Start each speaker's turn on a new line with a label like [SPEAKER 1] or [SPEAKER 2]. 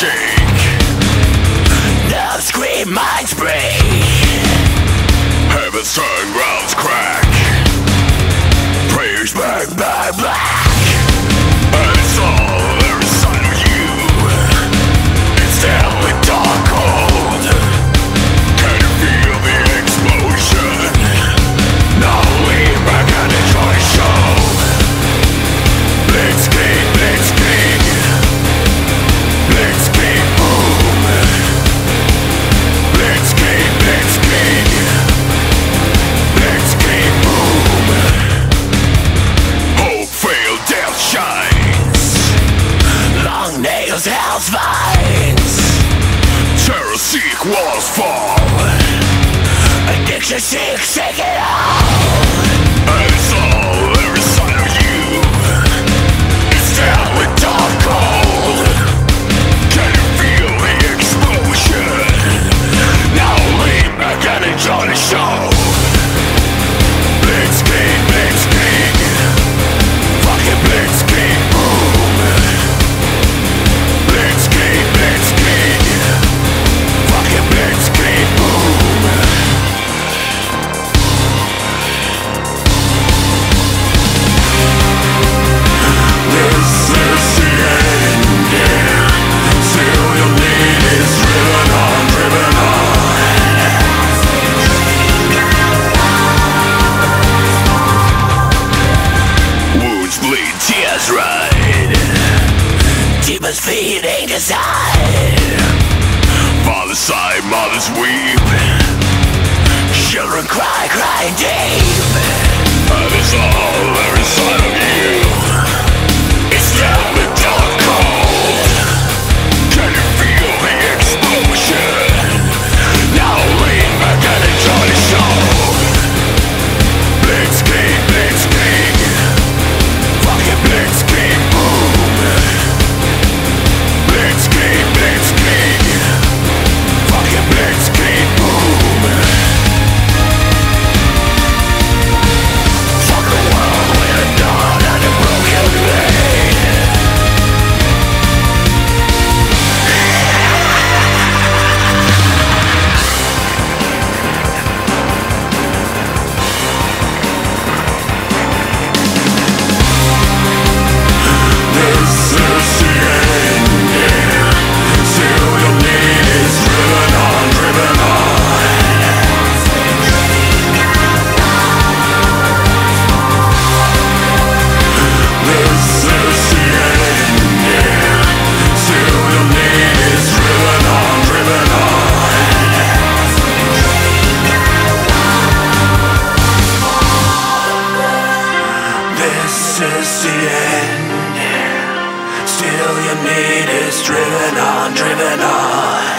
[SPEAKER 1] shake.
[SPEAKER 2] Now scream, minds break.
[SPEAKER 1] Seek walls fall
[SPEAKER 2] Addiction seeks, take it all feeding desire.
[SPEAKER 1] Fathers sigh, mothers weep.
[SPEAKER 2] Children cry, crying deep.
[SPEAKER 1] That is all there is This is the end. Still, your need is driven on, driven on.